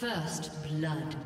First blood.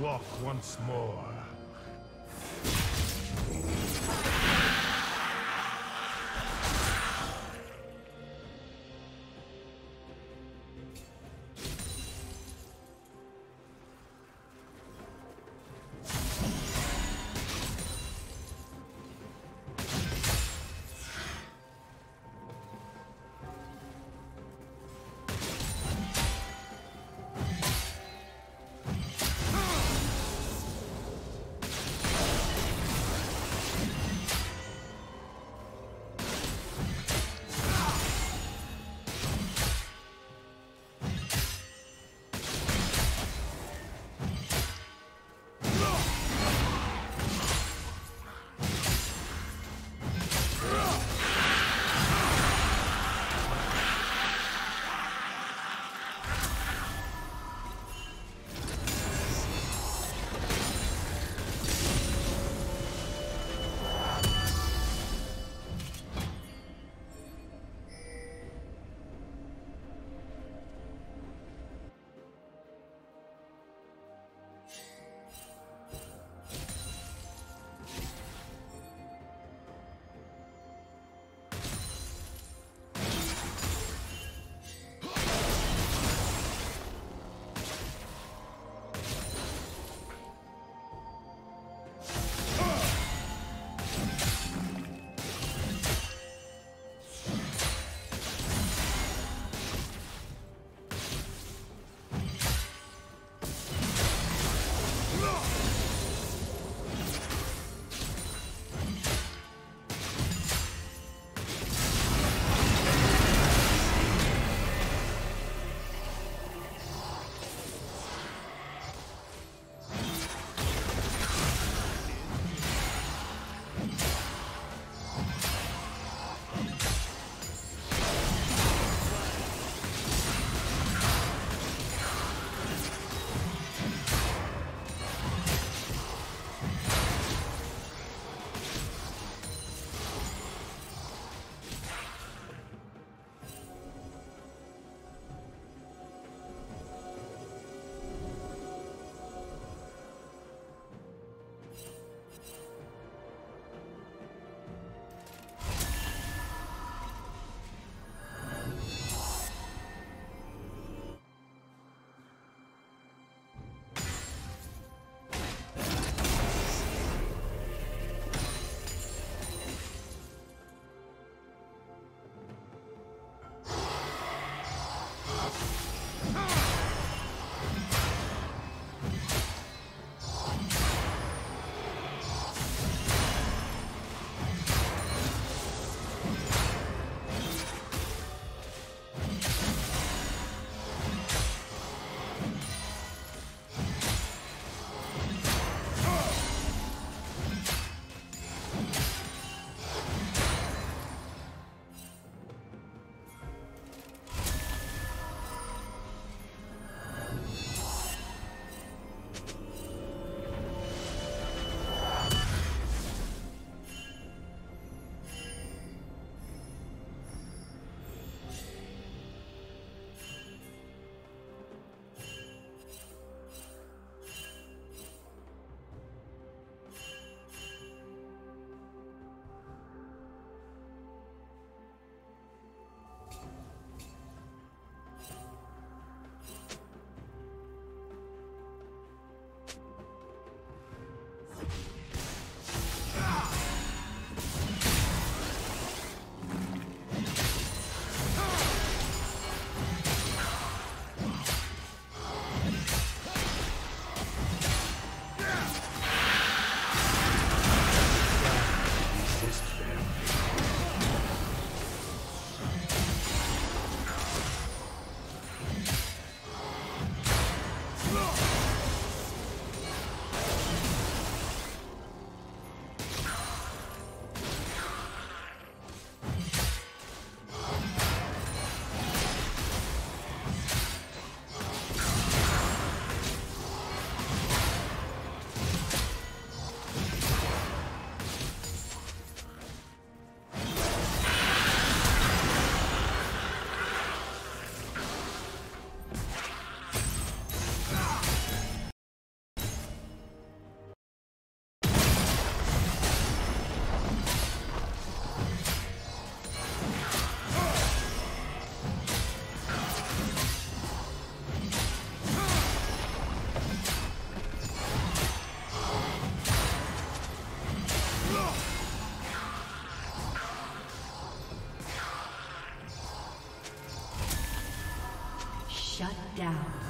Walk once more. Shut down.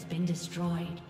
Has been destroyed.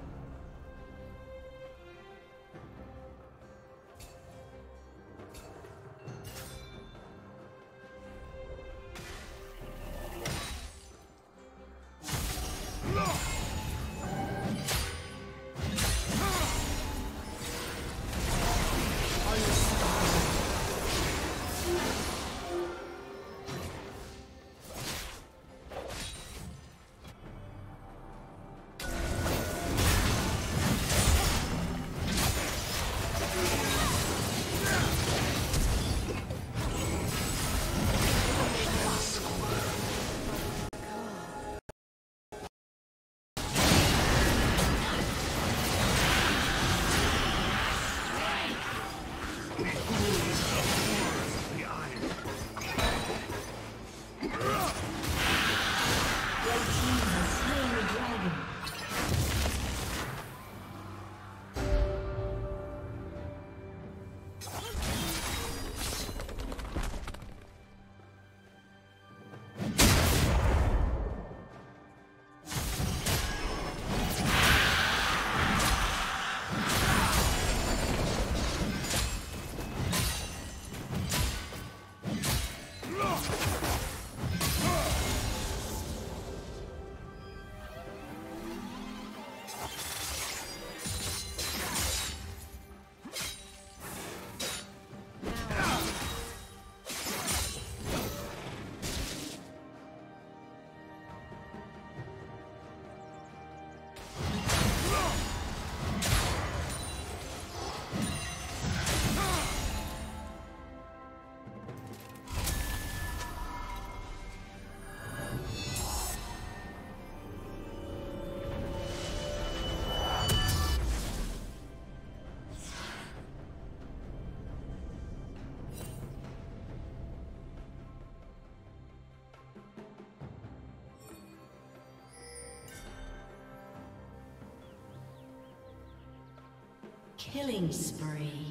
Killing spree.